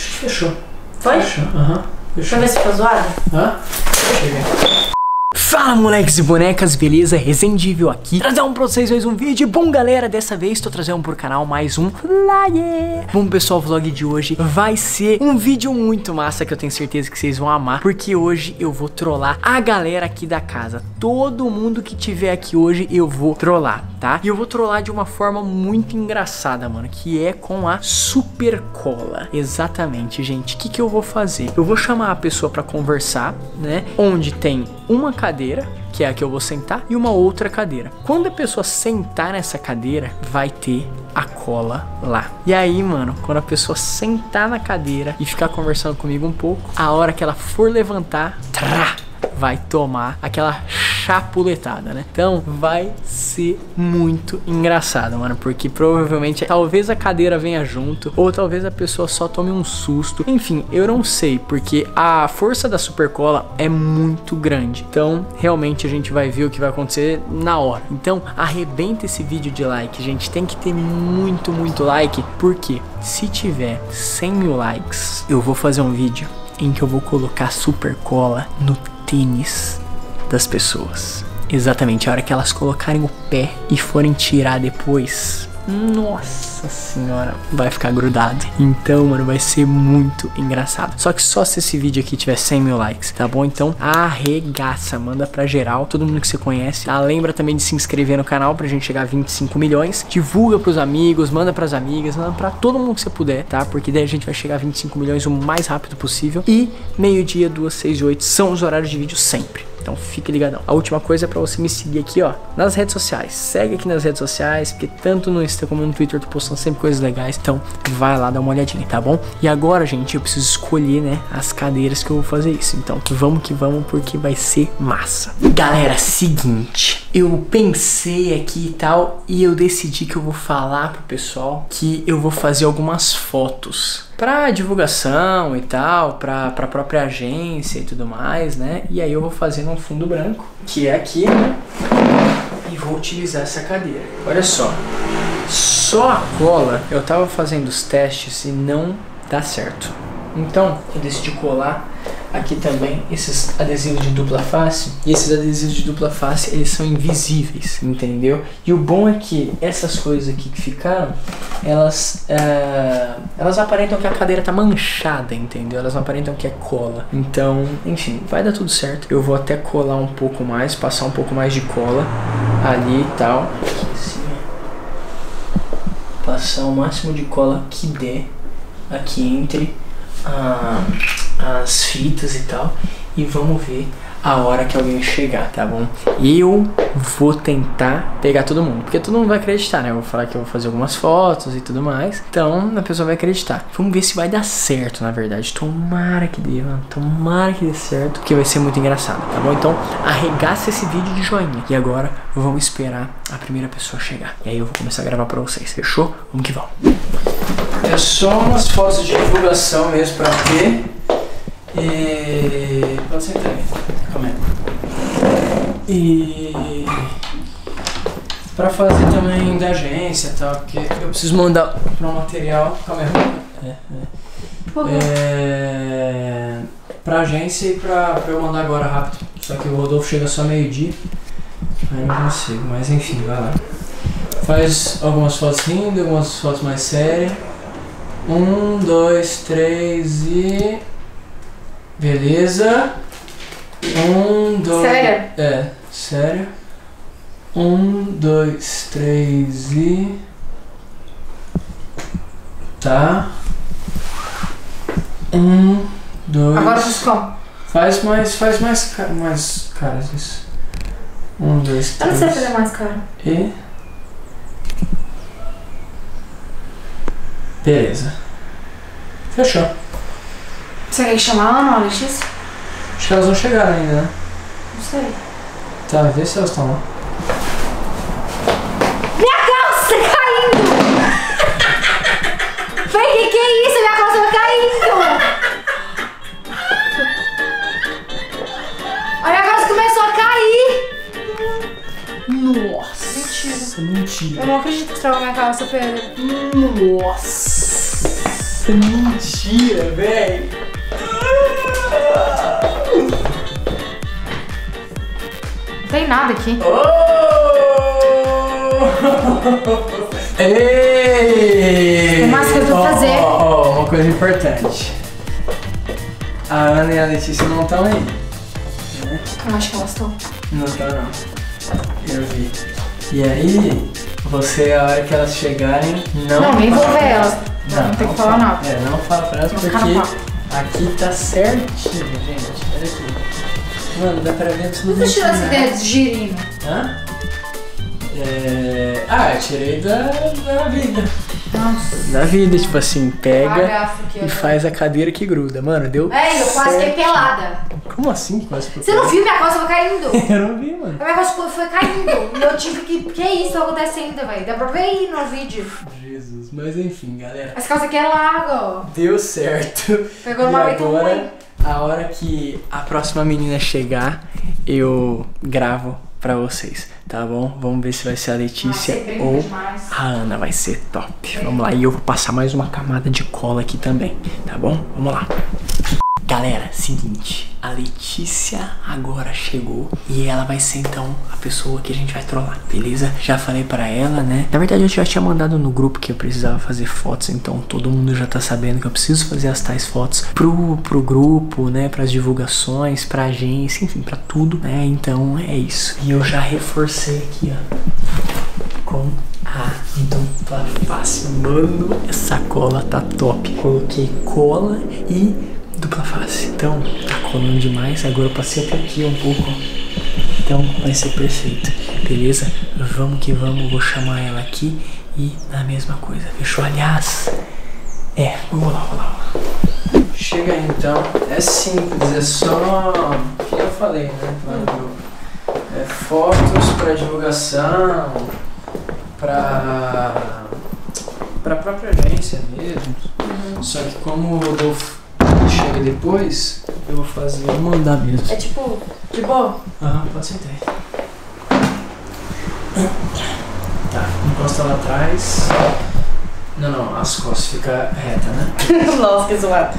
Acho que fechou. Foi? Fechou, aham. Deixa Fechou. eu ver se ficou zoado. Hã? Chega. Fala moleques e bonecas, beleza? Resendível aqui, trazer um pra vocês mais um vídeo Bom galera, dessa vez tô trazendo pro canal mais um Flyer Bom pessoal, o vlog de hoje vai ser um vídeo muito massa Que eu tenho certeza que vocês vão amar Porque hoje eu vou trollar a galera aqui da casa Todo mundo que tiver aqui hoje eu vou trollar, tá? E eu vou trollar de uma forma muito engraçada, mano Que é com a Super Cola Exatamente, gente, o que, que eu vou fazer? Eu vou chamar a pessoa pra conversar, né? Onde tem uma cadeira, que é a que eu vou sentar, e uma outra cadeira. Quando a pessoa sentar nessa cadeira, vai ter a cola lá. E aí, mano, quando a pessoa sentar na cadeira e ficar conversando comigo um pouco, a hora que ela for levantar, trá, vai tomar aquela chapuletada, né? Então vai ser muito engraçado, mano, porque provavelmente talvez a cadeira venha junto ou talvez a pessoa só tome um susto. Enfim, eu não sei, porque a força da supercola é muito grande. Então, realmente a gente vai ver o que vai acontecer na hora. Então, arrebenta esse vídeo de like, gente. Tem que ter muito, muito like, porque se tiver 100 mil likes, eu vou fazer um vídeo em que eu vou colocar supercola no tênis das pessoas. Exatamente, a hora que elas colocarem o pé e forem tirar depois. Nossa senhora, vai ficar grudado. Então, mano, vai ser muito engraçado. Só que só se esse vídeo aqui tiver 100 mil likes, tá bom? Então, arregaça, manda pra geral, todo mundo que você conhece. Tá? Lembra também de se inscrever no canal pra gente chegar a 25 milhões. Divulga pros amigos, manda pras amigas, manda pra todo mundo que você puder, tá? Porque daí a gente vai chegar a 25 milhões o mais rápido possível. E meio-dia, 2, 6 e 8 são os horários de vídeo sempre. Então fique ligadão. A última coisa é pra você me seguir aqui, ó, nas redes sociais. Segue aqui nas redes sociais, porque tanto no Insta como no Twitter eu tô postando sempre coisas legais. Então vai lá dar uma olhadinha, tá bom? E agora, gente, eu preciso escolher, né, as cadeiras que eu vou fazer isso. Então vamos que vamos, porque vai ser massa. Galera, seguinte. Eu pensei aqui e tal, e eu decidi que eu vou falar pro pessoal que eu vou fazer algumas fotos pra divulgação e tal, pra, pra própria agência e tudo mais, né? E aí eu vou fazer num fundo branco, que é aqui, né? E vou utilizar essa cadeira. Olha só, só a cola, eu tava fazendo os testes e não dá certo. Então, eu decidi colar aqui também esses adesivos de dupla face. E esses adesivos de dupla face, eles são invisíveis, entendeu? E o bom é que essas coisas aqui que ficaram, elas, é, elas aparentam que a cadeira tá manchada, entendeu? Elas aparentam que é cola. Então, enfim, vai dar tudo certo. Eu vou até colar um pouco mais, passar um pouco mais de cola ali e tal. Assim. Passar o máximo de cola que der aqui entre ah, as fitas e tal. E vamos ver a hora que alguém chegar, tá bom? Eu vou tentar pegar todo mundo, porque todo mundo vai acreditar, né? Eu vou falar que eu vou fazer algumas fotos e tudo mais. Então a pessoa vai acreditar. Vamos ver se vai dar certo, na verdade. Tomara que dê, mano. Tomara que dê certo, porque vai ser muito engraçado, tá bom? Então arregaça esse vídeo de joinha. E agora vamos esperar a primeira pessoa chegar. E aí eu vou começar a gravar pra vocês, fechou? Vamos que vamos. É só umas fotos de divulgação mesmo pra ter. E. Pode sentar aí. Calma aí. E. Pra fazer também da agência e tal, porque eu preciso mandar pra um material. Calma aí. É, é. É, pra agência e pra, pra eu mandar agora rápido. Só que o Rodolfo chega só meio-dia. Aí não consigo, mas enfim, vai lá. Faz algumas fotos rindo, algumas fotos mais sérias. Um, dois, três e. Beleza. Um, dois. Sério? É, sério. Um, dois, três e. Tá. Um, dois. Agora como? Faz mais. Faz mais, mais caras isso. Um, dois, Eu não sei três. fazer mais, cara. E. Beleza. Fechou. Você quer que chamar a Ana ou a Letícia? Acho que elas não chegaram ainda, né? Não sei. Tá, vê se elas estão lá. Minha calça tá caindo! Vem, que que é isso? Minha calça tá caindo! A minha calça começou a cair! Nossa, mentira. Eu não acredito que estragou minha calça, Pedro. Nossa. Nossa, mentira, velho. Tem nada aqui. Oh! Ei! O máximo que eu vou fazer. Ó, ó, uma coisa importante. A Ana e a Letícia não estão aí. Eu acho que elas estão. Não estão não. Eu vi. E aí, você, a hora que elas chegarem, não. Não, nem vou ver elas. Não, tem que falar fala. nada. É, não fala pra elas porque aqui tá certinho, gente. Olha aqui. Mano, dá pra ver tudo Você tirou essa né? ideia de girino? Hã? É... Ah, eu tirei da, da vida. Nossa. Da vida, tipo assim, pega e faz a cadeira que gruda. Mano, deu. É, eu quase fiquei pelada. Como assim? Quase Você não viu? Minha costa foi caindo. Eu não vi, mano. A minha costa foi caindo. E eu tive que. Que isso tá acontecendo, velho? Dá pra ver aí no vídeo. Jesus, mas enfim, galera. Essa calça aqui é larga, ó. Deu certo. Pegou numa muito agora, ruim. A hora que a próxima menina chegar, eu gravo pra vocês, tá bom? Vamos ver se vai ser a Letícia Nossa, ou demais. a Ana. Vai ser top. Vamos lá. E eu vou passar mais uma camada de cola aqui também, tá bom? Vamos lá. Galera, seguinte, a Letícia agora chegou e ela vai ser então a pessoa que a gente vai trollar, beleza? Já falei pra ela, né? Na verdade eu já tinha mandado no grupo que eu precisava fazer fotos, então todo mundo já tá sabendo que eu preciso fazer as tais fotos pro, pro grupo, né? Pras divulgações, pra agência, enfim, pra tudo, né? Então é isso. E eu já reforcei aqui, ó com a dupla face. Mano, essa cola tá top. Coloquei cola e dupla face. Então, tá colando demais. Agora eu passei até aqui um pouco. Então, vai ser perfeito. Beleza? Vamos que vamos. Vou chamar ela aqui e na mesma coisa. Fechou? Aliás, é, vamos lá, vamos lá. Chega aí então. É simples, é só. O que eu falei, né? Lá no grupo. É fotos para divulgação, para para própria agência mesmo. Só que como o Rodolfo chega depois, eu vou fazer e mandar mesmo. É tipo, de boa? Aham, pode sentar. Tá, encosta lá atrás. Não, não, as costas fica reta, né? Nossa, que zoado.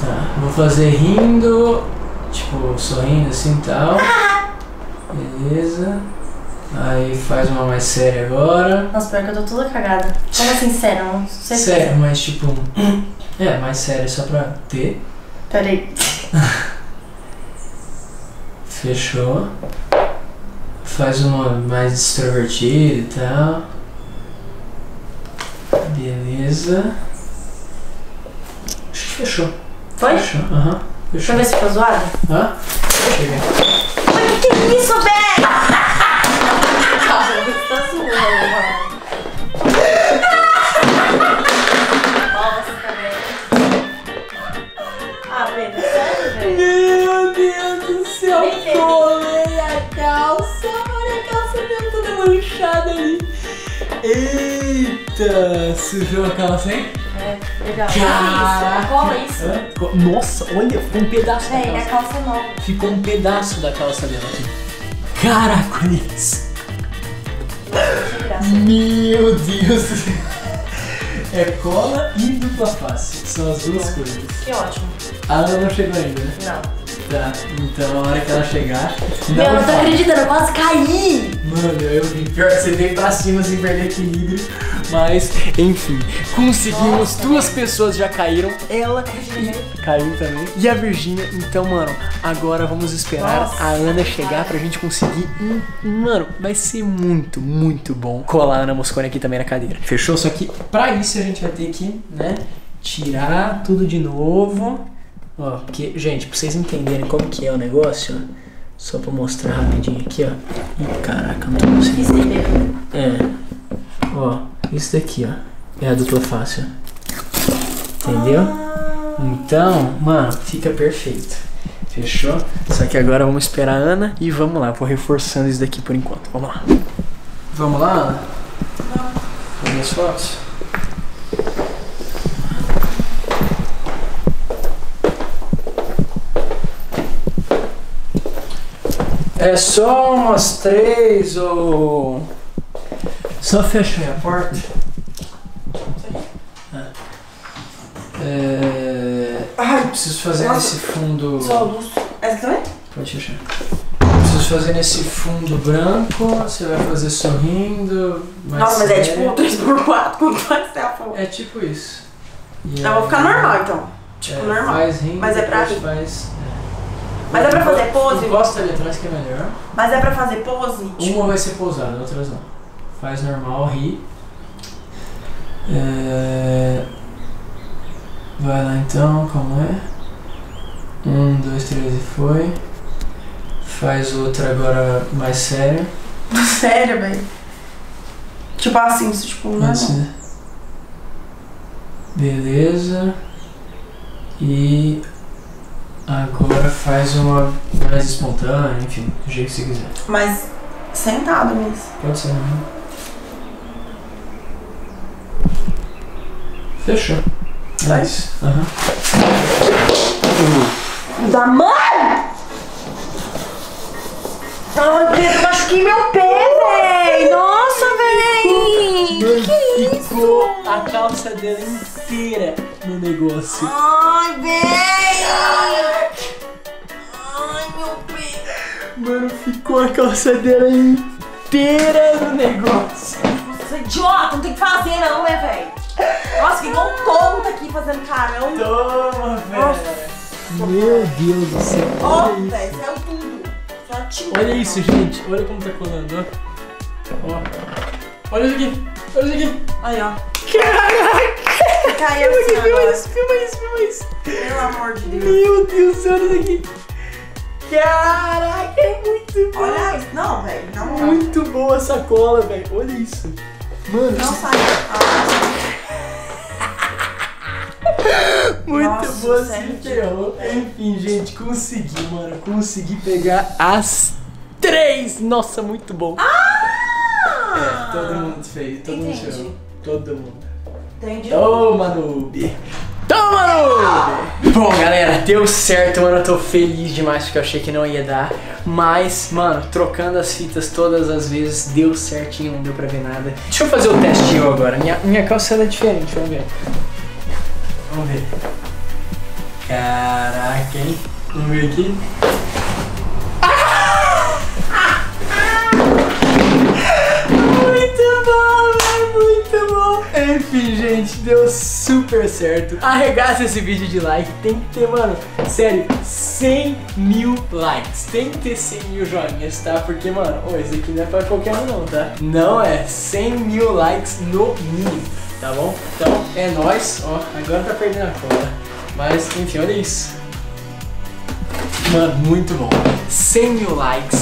Tá, vou fazer rindo, tipo, sorrindo assim e tal. Beleza. Aí faz uma mais séria agora. Nossa, pior que eu tô toda cagada. Como assim, sério? Não sei Sério, mas tipo. É, mais séria só pra ter. Peraí. Fechou. Faz uma mais extrovertida e tal. Beleza. Acho que fechou. Foi? Fechou, aham. Deixa Fechou. eu ver se ficou zoado. Hã? Chega. Mas que isso, velho? Eita, sujou a calça, hein? É, legal. Caraca. Cola isso. Hã? Co- Nossa, olha, ficou um pedaço da Véi, minha calça. calça é nova. Ficou um pedaço da calça dela aqui. Isso. Graça. Meu Deus. É cola e dupla face. São as duas coisas. Que ótimo. A Ana não chegou ainda, né? Não. Tá, então a hora que ela chegar. Meu, eu não tô acreditando, eu quase caí. Mano, eu vi. Pior que você veio pra cima sem perder equilíbrio. Mas, enfim, conseguimos. Nossa, Duas pessoas já caíram. Ela caiu também. E a Virgínia. Então, mano, agora vamos esperar Nossa, a Ana chegar pra gente conseguir. um- Mano, vai ser muito, muito bom colar a Ana Moscone aqui também na cadeira. Fechou? Só que pra isso a gente vai ter que, né, tirar tudo de novo. Ó, porque, gente, pra vocês entenderem como que é o negócio, ó. Só pra mostrar rapidinho aqui, ó. Ih, caraca, não tô conseguindo. É. Ó, isso daqui, ó. É a dupla face, ó. Entendeu? Então, mano, fica perfeito. Fechou? Só que agora vamos esperar a Ana e vamos lá. Vou reforçando isso daqui por enquanto. Vamos lá. Vamos lá, Ana? Vamos as fotos? É só umas três ou. Só fecha aí a porta. É... Ai, Preciso fazer Nossa. nesse fundo. só luz. Essa também? Pode fechar. Preciso fazer nesse fundo branco. Você vai fazer sorrindo. Nossa, mas é sério. tipo 3x4 quando vai ser a foto. É tipo isso. E Eu vou ficar aí- normal então. Tipo, É, normal. Faz rindo, Mas é pra. Faz, Mas é pra fazer pose? Encosta ali atrás que é melhor. Mas é pra fazer pose? Tipo, Uma vai ser pousada, outras não. Faz normal, ri. É... Vai lá então, como é? Um, dois, três e foi. Faz outra agora mais séria. sério, velho. Tipo assim, isso, tipo, não é. Beleza. E agora faz uma mais espontânea, enfim, do jeito que você quiser. Mas sentado mesmo. Pode ser, né? Fechou. É isso. Aham. Da mãe! Ai, Pedro, machuquei meu pé, véi! Nossa, véi! Ficou a calça dela inteira no negócio. Ai, véi! Ai, meu pé! Mano, ficou a calça dela inteira no negócio. É idiota, não tem o que fazer não, né, véi? Nossa, igual um tonto aqui fazendo carão. Toma, velho. Meu Deus do céu. Ó, Olha isso. véi, saiu tudo. Só tinta. Olha isso, gente. Olha como tá colando, ó. Ó. Olha isso aqui. Olha isso aqui. Aí, ó. Caraca! Caiu assim Filma agora. isso, filma isso, filma isso. Pelo amor de Deus. Meu Deus do céu, olha isso aqui. Caraca, é muito bom. Olha isso. Não, velho. Não, não. Muito boa a sacola, velho. Olha isso. Mano, Não sai. Ah, muito Nossa, boa, se ferrou. Enfim, gente, consegui, mano. Consegui pegar as três. Nossa, muito bom. É, todo mundo fez, todo mundo Entendi. chegou. Todo mundo. Entendi. Toma, noob! Toma, noob! Bom, galera, deu certo, mano. Eu tô feliz demais porque eu achei que não ia dar. Mas, mano, trocando as fitas todas as vezes, deu certinho, não deu pra ver nada. Deixa eu fazer o teste eu agora. Minha, minha calça é diferente, vamos ver. Vamos ver. Caraca, hein? Vamos ver aqui. Enfim, gente, deu super certo. Arregaça esse vídeo de like. Tem que ter, mano, sério, 100 mil likes. Tem que ter 100 mil joinhas, tá? Porque, mano, ô, esse aqui não é pra qualquer um, não, tá? Não é 100 mil likes no mínimo, tá bom? Então, é nóis. Ó, agora tá perdendo a cola. Mas, enfim, olha isso. Mano, muito bom. 100 mil likes.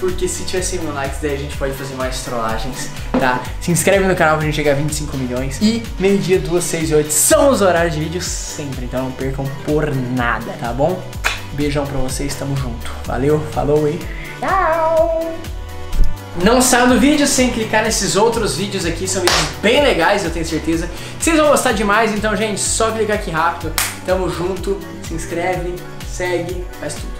Porque se tiver 100 mil likes, daí a gente pode fazer mais trollagens, tá? Se inscreve no canal pra gente chegar a 25 milhões. E meio-dia, 2, 6 e 8 são os horários de vídeo sempre. Então não percam por nada, tá bom? Beijão pra vocês, tamo junto. Valeu, falou e tchau! Não saia do vídeo sem clicar nesses outros vídeos aqui, são vídeos bem legais, eu tenho certeza vocês vão gostar demais. Então, gente, só clicar aqui rápido. Tamo junto, se inscreve, segue, faz tudo.